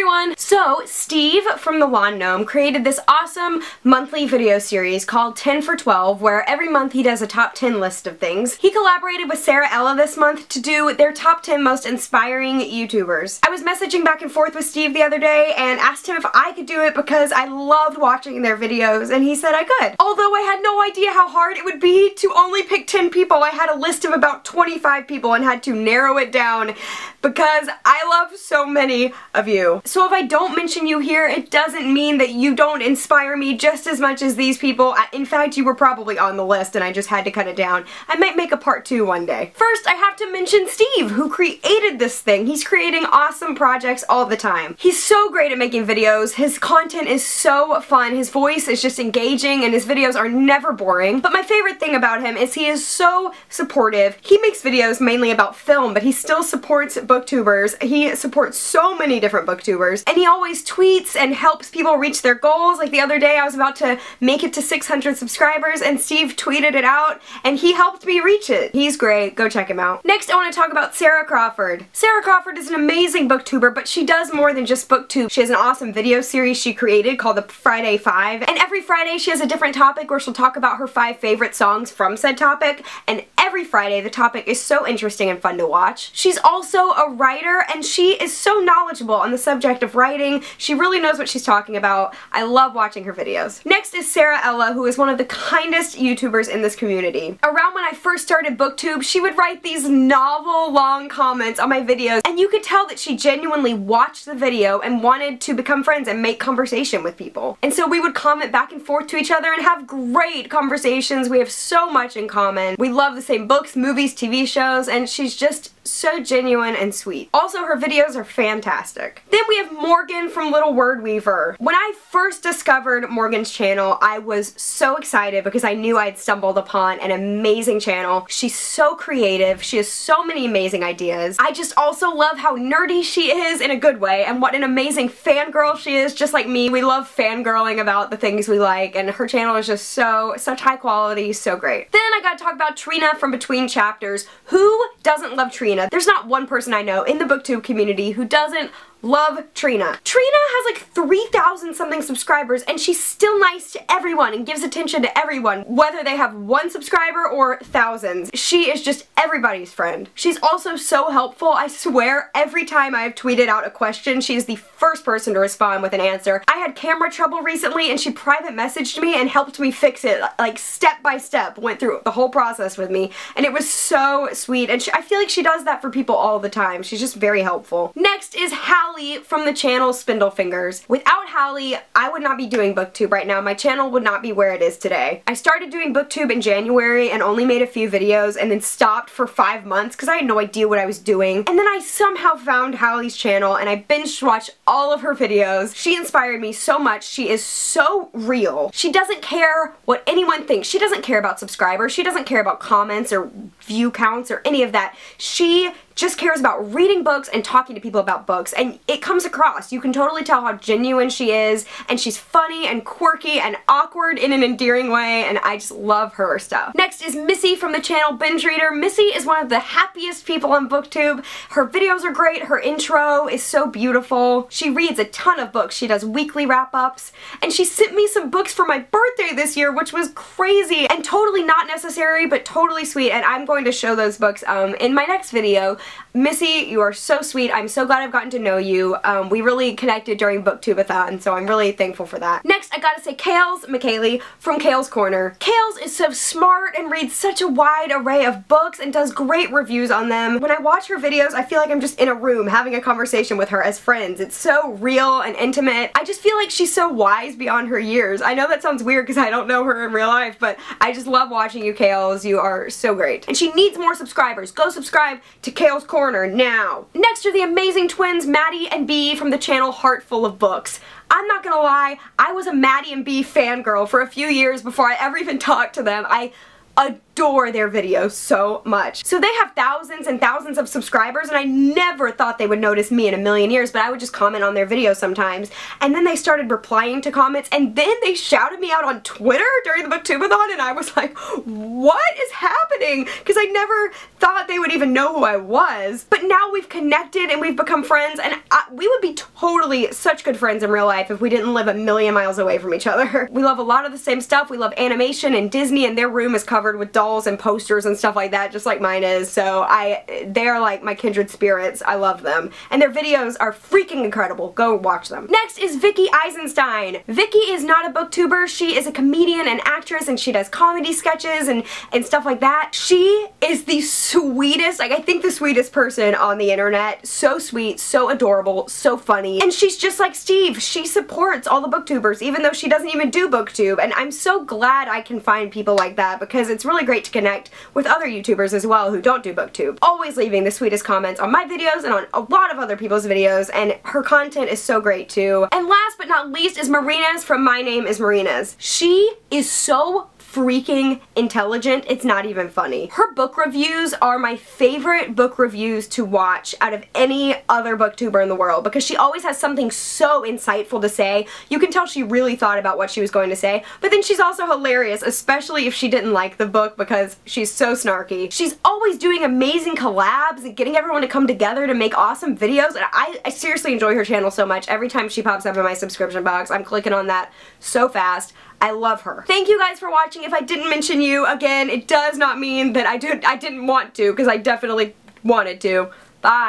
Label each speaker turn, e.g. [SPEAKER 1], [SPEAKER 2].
[SPEAKER 1] everyone! So, Steve from The Lawn Gnome created this awesome monthly video series called 10 for 12 where every month he does a top 10 list of things. He collaborated with Sara Ella this month to do their top 10 most inspiring YouTubers. I was messaging back and forth with Steve the other day and asked him if I could do it because I loved watching their videos and he said I could. Although I had no idea how hard it would be to only pick 10 people, I had a list of about 25 people and had to narrow it down because I love so many of you. So if I don't mention you here, it doesn't mean that you don't inspire me just as much as these people. In fact, you were probably on the list and I just had to cut it down. I might make a part two one day. First, I have to mention Steve, who created this thing. He's creating awesome projects all the time. He's so great at making videos. His content is so fun. His voice is just engaging and his videos are never boring. But my favorite thing about him is he is so supportive. He makes videos mainly about film, but he still supports booktubers. He supports so many different booktubers and he always tweets and helps people reach their goals. Like the other day I was about to make it to 600 subscribers and Steve tweeted it out and he helped me reach it. He's great. Go check him out. Next I want to talk about Sara Crawford. Sara Crawford is an amazing booktuber but she does more than just booktube. She has an awesome video series she created called the Friday Five and every Friday she has a different topic where she'll talk about her five favorite songs from said topic and every Friday the topic is so interesting and fun to watch. She's also a writer and she is so knowledgeable on the subject of writing. She really knows what she's talking about. I love watching her videos. Next is Sara Ella who is one of the kindest YouTubers in this community. Around when I first started booktube she would write these novel long comments on my videos and you could tell that she genuinely watched the video and wanted to become friends and make conversation with people. And so we would comment back and forth to each other and have great conversations. We have so much in common. We love the same books, movies, TV shows, and she's just so genuine and sweet. Also, her videos are fantastic. Then we have Morgan from Little Word Weaver. When I first discovered Morgan's channel, I was so excited because I knew I'd stumbled upon an amazing channel. She's so creative. She has so many amazing ideas. I just also love how nerdy she is in a good way and what an amazing fangirl she is, just like me. We love fangirling about the things we like and her channel is just so, such high quality, so great. Then I gotta talk about Trina from Between Chapters. Who doesn't love Trina? There's not one person I know in the booktube community who doesn't Love Trina. Trina has like 3,000 something subscribers and she's still nice to everyone and gives attention to everyone, whether they have one subscriber or thousands. She is just everybody's friend. She's also so helpful. I swear every time I've tweeted out a question, she is the first person to respond with an answer. I had camera trouble recently and she private messaged me and helped me fix it, like step by step, went through the whole process with me and it was so sweet and she, I feel like she does that for people all the time. She's just very helpful. Next is Hallie Hallie from the channel Spindle Fingers. Without Hallie, I would not be doing booktube right now. My channel would not be where it is today. I started doing booktube in January and only made a few videos and then stopped for five months because I had no idea what I was doing. And then I somehow found Hallie's channel and I binge watched all of her videos. She inspired me so much. She is so real. She doesn't care what anyone thinks. She doesn't care about subscribers. She doesn't care about comments or view counts or any of that. She just cares about reading books and talking to people about books and it comes across. You can totally tell how genuine she is and she's funny and quirky and awkward in an endearing way and I just love her stuff. Next is Missy from the channel Binge Reader. Missy is one of the happiest people on booktube. Her videos are great. Her intro is so beautiful. She reads a ton of books. She does weekly wrap-ups and she sent me some books for my birthday this year which was crazy and totally not necessary but totally sweet and I'm going to show those books um, in my next video Missy, you are so sweet. I'm so glad I've gotten to know you. Um, we really connected during Booktubeathon, so I'm really thankful for that. Next, I gotta say Kales McKaylee from Kale's Corner. Kales is so smart and reads such a wide array of books and does great reviews on them. When I watch her videos, I feel like I'm just in a room having a conversation with her as friends. It's so real and intimate. I just feel like she's so wise beyond her years. I know that sounds weird because I don't know her in real life, but I just love watching you, Kales. You are so great. And she needs more subscribers. Go subscribe to Kales Kale's Corner now. Next are the amazing twins Maddie and Bee from the channel Heart Full of Books. I'm not gonna lie, I was a Maddie and Bee fangirl for a few years before I ever even talked to them. I adore their videos so much. So they have thousands and thousands of subscribers and I never thought they would notice me in a million years, but I would just comment on their videos sometimes. And then they started replying to comments and then they shouted me out on Twitter during the booktubeathon and I was like, what is happening? Because I never thought they would even know who I was. But now we've connected and we've become friends and I, we would be totally such good friends in real life if we didn't live a million miles away from each other. We love a lot of the same stuff. We love animation and Disney and their room is covered with dolls and posters and stuff like that just like mine is. So I, they're like my kindred spirits. I love them. And their videos are freaking incredible. Go watch them. Next is Vickie Eisenstein. Vicky is not a booktuber. She is a comedian and actress and she does comedy sketches and, and stuff like that. She is the sweetest, like I think the sweetest person on the internet. So sweet, so adorable, so funny. And she's just like Steve. She supports all the booktubers even though she doesn't even do booktube. And I'm so glad I can find people like that because it's really great to connect with other YouTubers as well who don't do booktube. Always leaving the sweetest comments on my videos and on a lot of other people's videos and her content is so great too. And last but not least is Marines from My Name is Marines. She is so freaking intelligent. It's not even funny. Her book reviews are my favorite book reviews to watch out of any other booktuber in the world because she always has something so insightful to say. You can tell she really thought about what she was going to say, but then she's also hilarious, especially if she didn't like the book because she's so snarky. She's always doing amazing collabs and getting everyone to come together to make awesome videos, and I, I seriously enjoy her channel so much. Every time she pops up in my subscription box, I'm clicking on that so fast. I love her. Thank you guys for watching. If I didn't mention you, again, it does not mean that I, did, I didn't want to, because I definitely wanted to. Bye.